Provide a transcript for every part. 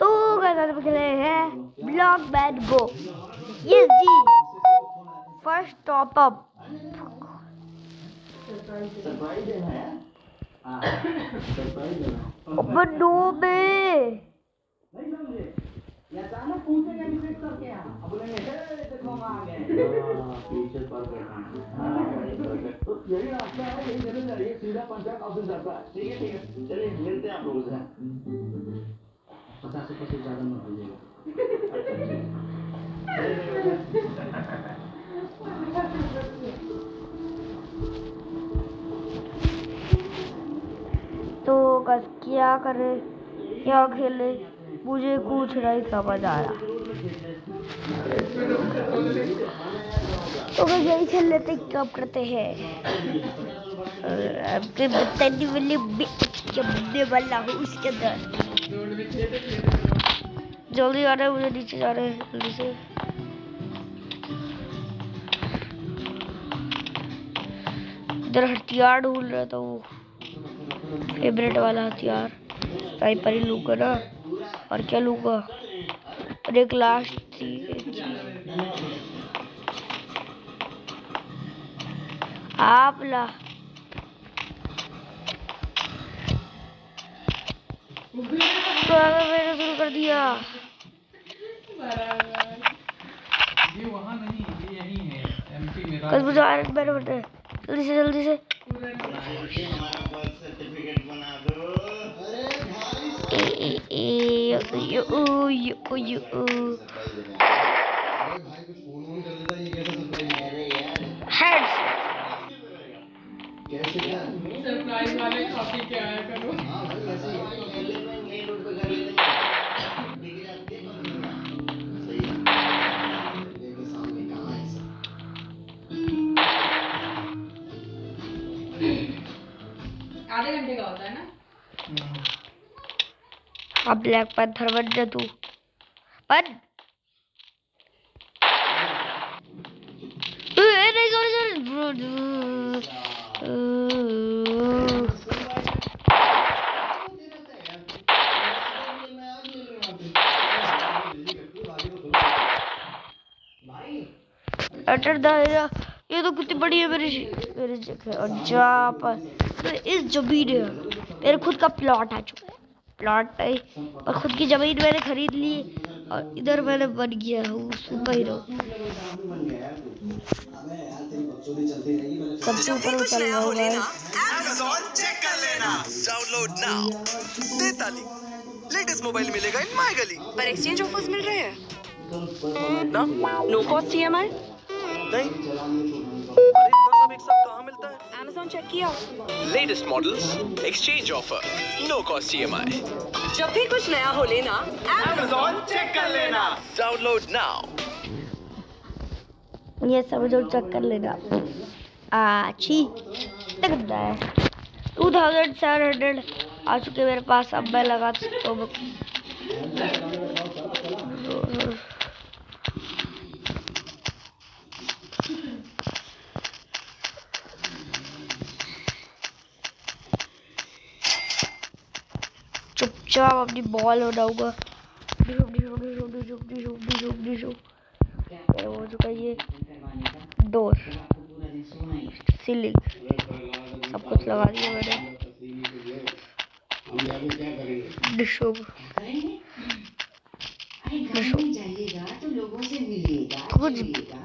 तो खेले हैं ब्लॉक बैट गो यस जी फ़र्स्ट टॉप अप नो में अचानक पूछेगा कि सर क्या अब बोलेंगे "हे, देखो हम आ गए पीछे पर तो यही रास्ता है यही जाइए सीधा पंचायत ऑफ़िस जाता है। ठीक है ठीक है। चलिए मिलते हैं आप लोगों से। पचास रुपये से ज़्यादा मत दीजिएगा तो बस क्या करे? क्या खेले? मुझे कुछ नहीं समझ आया। तो बस यही खेल लेते कब करते हैं। आपके बताने वाले बनने वाला हूँ उसके अंदर। जल्दी आ रहे हैं, मुझे नीचे जा रहे हैं, जल्दी से। इधर हथियार ढूंढ रहा था वो। फेवरेट वाला हथियार। स्नाइपर ही लूँगा ना। और क्या लूँगा? और एक लास्ट थी। आप ला। तो मैंने शुरू कर दिया। ये वहाँ नहीं ये यहीं है एमपी मेरा। कल मुझे आयरन मैन बनना जल्दी से जल्दी से। हमारा बर्थ सर्टिफिकेट बना दो a a a you you you you heads surprise वाले कॉपी के आया करो। अब ब्लैक पत्थर बन जा तू। बन। ये तो कितनी बड़ी है मेरी मेरी जगह। और जहाँ पर तो इस ज़मीन मेरे खुद का प्लॉट आ चुका है। प्लॉट है और खुद की ज़मीन मैंने खरीद ली और इधर मैंने बन गया हूँ सुपर हीरो सबसे ऊपर वो चल रहा होगा Amazon चेक कर लेना। डाउनलोड नाउ देताली लेटेस्ट मोबाइल मिलेगा इन माय गली। पर एक्सचेंज ऑफर्स मिल रहे हैं। ना? नो कॉस्ट ई नहीं। अरे सब कहाँ मिलता है। Amazon चेक किया latest models exchange offer no cost EMI जब भी कुछ नया हो लेना Amazon चेक कर लेना। डाउनलोड नाउ ये सब जो चेक कर लेगा। अच्छी लगता है। टू थाउज़ेंड सेवन हंड्रेड आ चुके मेरे पास अब मैं लगा सकता हूँ। चुपचाप अपनी बॉल उड़ाऊँगा हो चुका ये डोर सीलिंग सब कुछ लगा दिया मैंने। डिशो डिशो जाइएगा तो लोगों से मिलिएगा कुछ मिलिएगा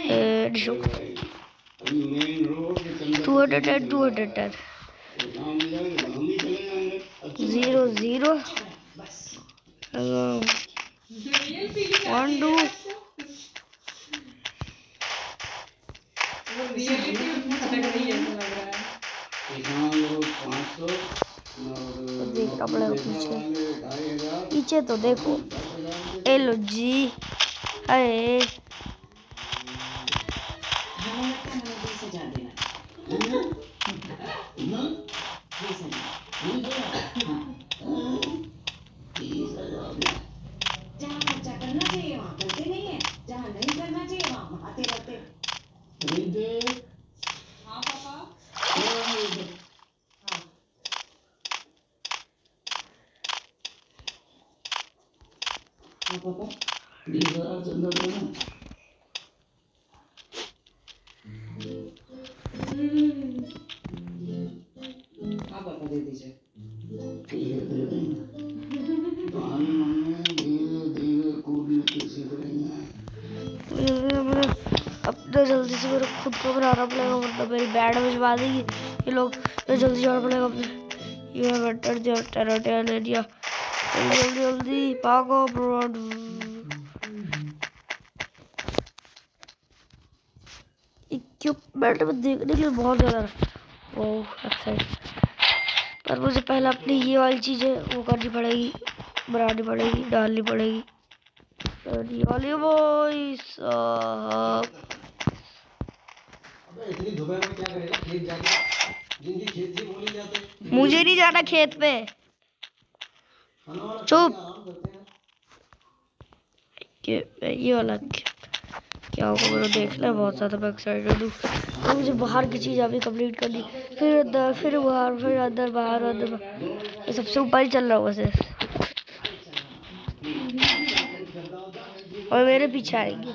उन्हें डिशो two hundred and two hundred ten zero zero one two पीछे। पीछे तो देखो। एलो जी। अरे अपने जल्दी से मेरे खुद को बनाना पड़ेगा मतलब मेरी बैड भिजवा देगी ये लोग तो जल्दी जाना पड़ेगा अपने। ये बेटर दिया टेरोटिया ले लिया। जल्दी जल्दी भागो ब्रॉड इक्विपमेंट में देखने के लिए बहुत ज़्यादा वो एक्साइट पर मुझे पहले अपनी ये वाली चीज़ें वो करनी पड़ेगी, बनानी पड़ेगी, डालनी पड़ेगी। वाली साहब अबे इतनी दोपहर में क्या करेगा? खेत जाके जिनकी खेत थी बोली जाते। मुझे नहीं जाना खेत पे चुप। हैं? ये वाला क्या होगा मेरे देखना है बहुत ज़्यादा मैं एक्साइटेड हूँ तो मुझे बाहर की चीज़ अभी कंप्लीट करनी। फिर अंदर फिर बाहर फिर अंदर बाहर अंदर बाहर। सबसे ऊपर ही चल रहा होगा सिर्फ़। और मेरे पीछे आएँगे।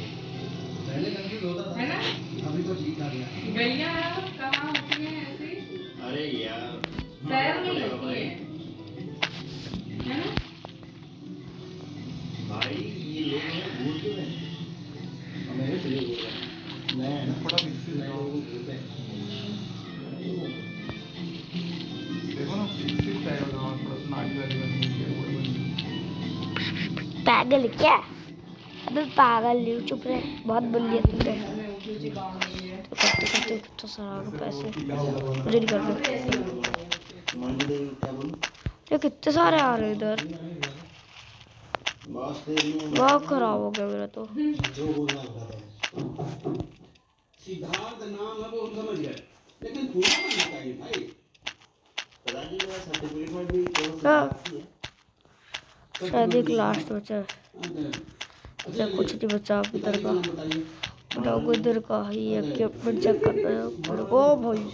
पहले कंफ्यूज होता है ना? अभी तो ठीक आ गया। गलियाँ कहाँ होती हैं ऐसी? अरे यार। शहर नहीं होती पागल नहीं चुप रहे बहुत बोली है तो करते करते कितना सारा पैसे मुझे नहीं करना कितने सारे आ रहे इधर? बहुत खराब हो गया मेरा तो। सिद्धार्थ नाम है वो समझ गए लेकिन पूरा बनना चाहिए भाई। पिताजी मेरा सर्टिफिकेट में भी। है। शायद एक लास्ट बचा है। या कुछ नहीं बचा इधर का। बताओ इधर का ही इक्विपमेंट चेक करना है ओ भाई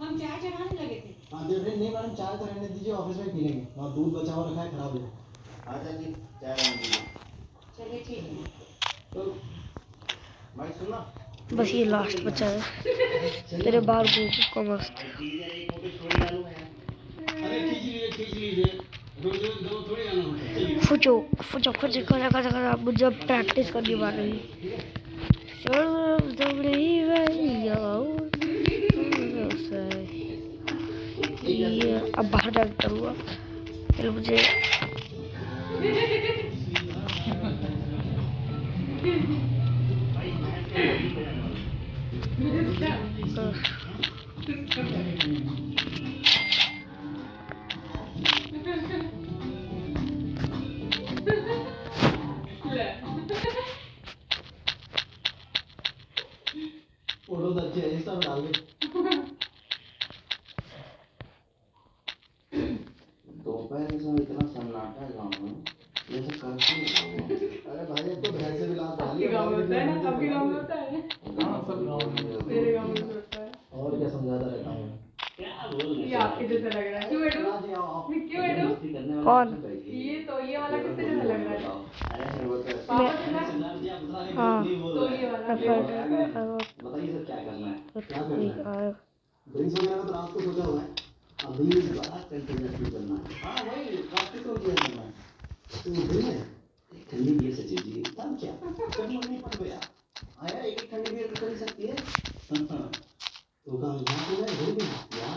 हम चाय चढ़ाने लगे थे हाँ देख रहे नहीं मैडम चाय तो रहने दीजिए ऑफ़िस में पी लेंगे दूध बचा हुआ रखा है खराब हो जाए आजा जी चाय चलिए ठीक है। बस ये लास्ट बचा है। मेरे बाल को मस्त। डालूं फुचो फुचो फुचो, करा करा करा मुझे प्रैक्टिस करनी पड़ रही अब बाहर जाकर करूँगा। फिर मुझे ये आपके जैसा लग रहा है। क्यों एडू? हाँ। क्यों एडू? कौन? ये तो ये वाला किससे जैसा लग रहा है? तो पापा बता हैं हाँ। तो ये वाला। बताइए सर क्या करना है? ड्रिंक्स वगैरह तो रात को सोचा हुआ है। अभी बड़ा कंटिन्यूसली करना है? हाँ वही प्रैक्टिस तो किया है तो दिन है ठंडी बियर सचिव जी तब क्या? कभी नहीं पड़ गया। आया एक ठंडी बियर तो कर सकती है। तो काम यहाँ पे भी है। यहाँ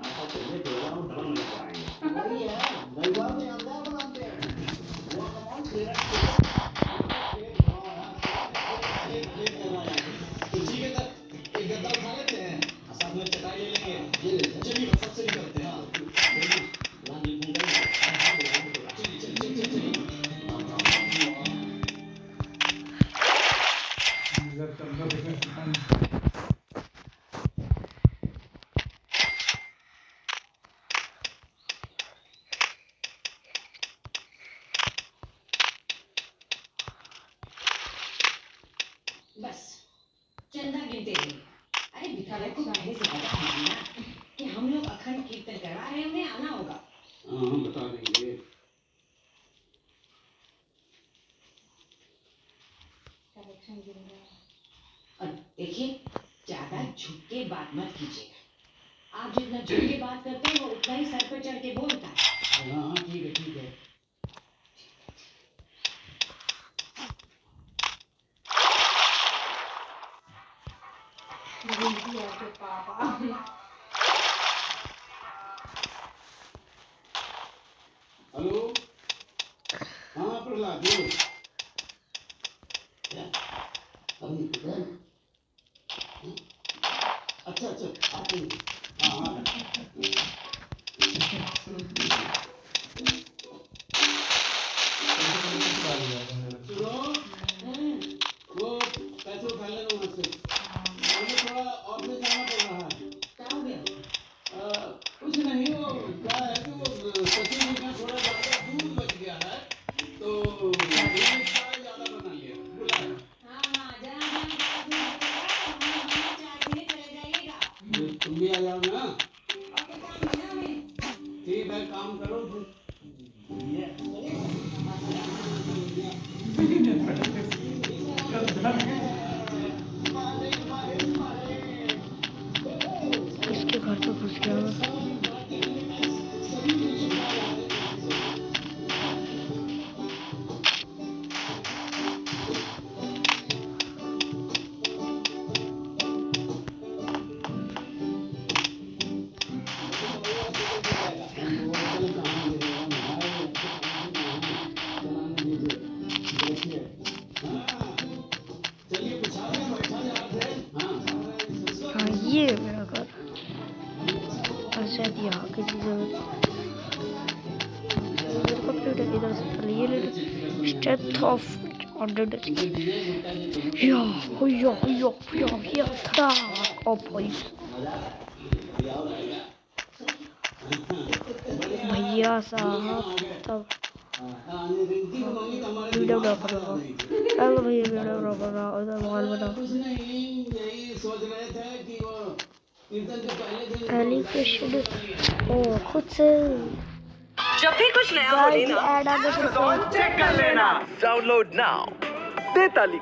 है हम बता और देखिए ज़्यादा झुक के बात मत कीजिएगा। आप जितना झुक के बात करते हेलो हाँ प्रहलाद बोलो क्या? तुम भी आ जाओ ना। ठीक है काम करो। तुम हाँ ये मेरा घर। और शायद यहाँ भाई। भैया साहब तब वीडियो बना कर रहा चलो भैया वीडियो बना कर रहा उधर मोबाइल बनाओ कुछ नहीं यही सोच रहे थे कि वो ओ खुद से जब भी कुछ नया हो लेना चेक कर लेना डाउनलोड नाउ देताली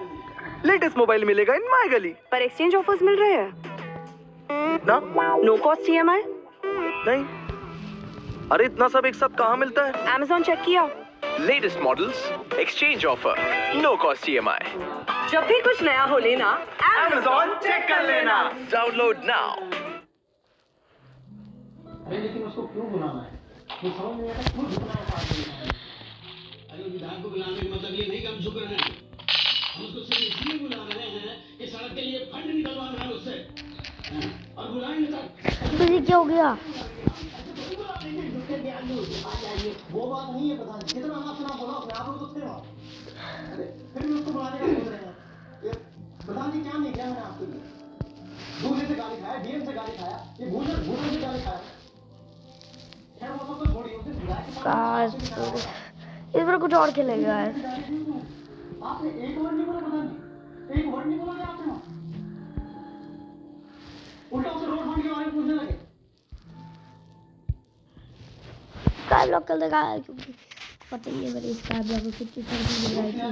लेटेस्ट मोबाइल मिलेगा इन माय गली पर एक्सचेंज ऑफर्स मिल रहे हैं। ना? नो कॉस्ट ईएमआई नहीं। अरे इतना सब एक साथ कहाँ मिलता है? Amazon चेक किया। Latest models exchange offer no cost EMI जब भी कुछ नया हो लेना Amazon चेक कर लेना। डाउनलोड नाउ अरे लेकिन उसको क्यों बुलाना है? मुझे समझ नहीं आता क्यों झुकना है अरे विधायक को बुलाने का मतलब ये नहीं कि हम झुक रहे हैं। हम उसको सिर्फ़ इसलिए बुला रहे हैं कि सड़क के लिए फंड निकलवाना है उससे। और बुलाएँगे तक तो ये क्या हो गया? वो बात नहीं है कितना बोला आप लोग फिर भी उसको रहे हैं क्या नहीं मैंने से गाली खाया डीएम से गाली खाया ये से गाली खाया खैर वो सब तो छोड़िए उसे के इस बार कुछ और खेलेगा यार। आपने एक वर्ड नहीं बोला एक वर्ड नहीं बोला आपने उल्टा उसे रोड फंड के बारे में पूछने लगे। स्काई ब्लॉक कर देगा क्योंकि पता ही। है मेरे स्काई ब्लॉक में कितनी सारी लगाई थी हो।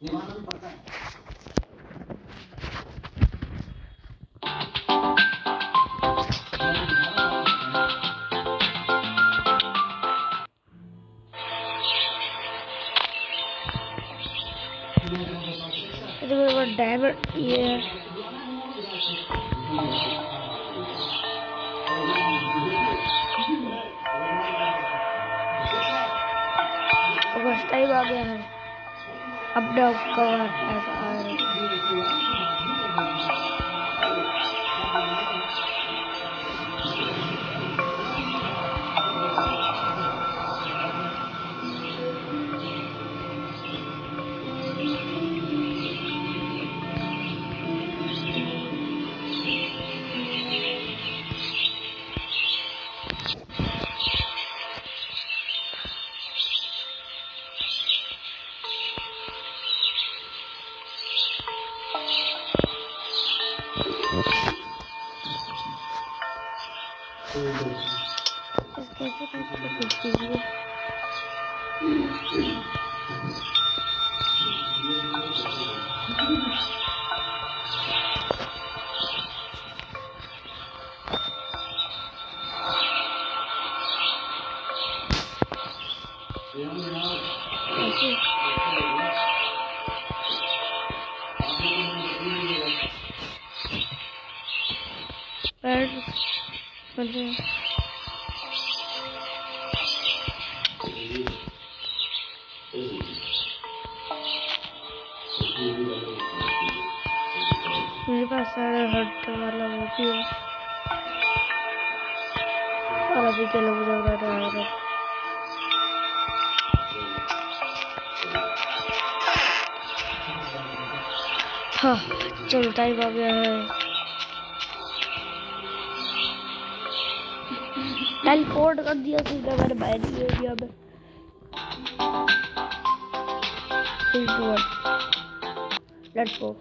जी ये No, go कैसे पैर मुझे मेरे पास सारा हट वाला वो भी है और अभी के लोग चलो टाइम आ गया है। टेलीपोर्ट कर दिया सीधा मैंने बाहरी एरिया में। Three, two, one. Let's go.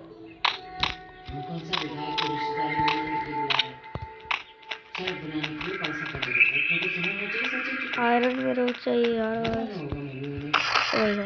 कौन सा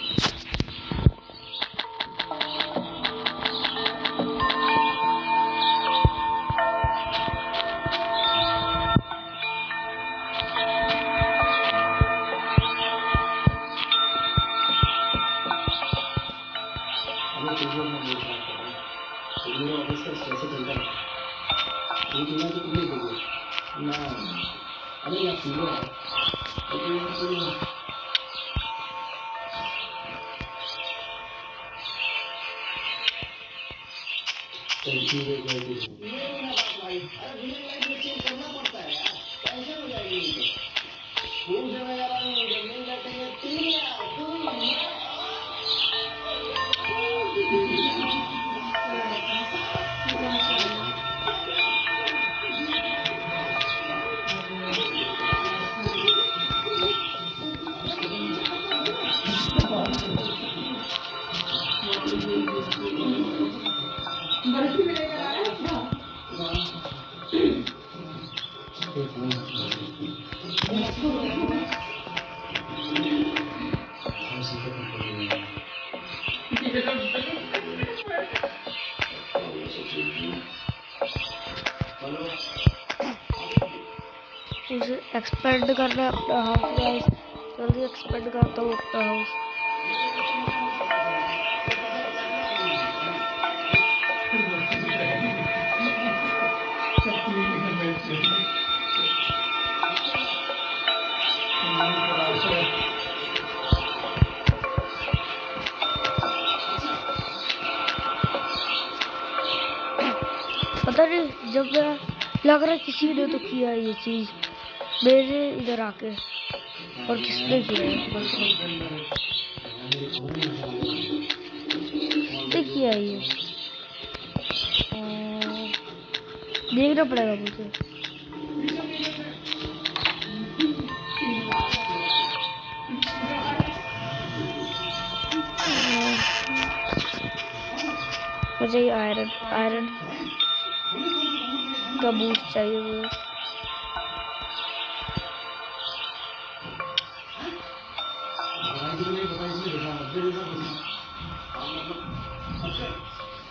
कैसे चलता है ये तुम्हें तो तुम्हें बोलो ना अरे यार सुनो लेकिन ये तो चल एक्सपेंड करना है अपना हाउस गाइस जल्दी एक्सपेंड करता हूँ अपना हाउस पता नहीं, जब मैं लग रहा किसी ने तो किया ये चीज़। मेरे इधर आके और किसने किया? किया ये? देखना पड़ेगा मुझे। मुझे आयरन आयरन का बूट चाहिए मुझे।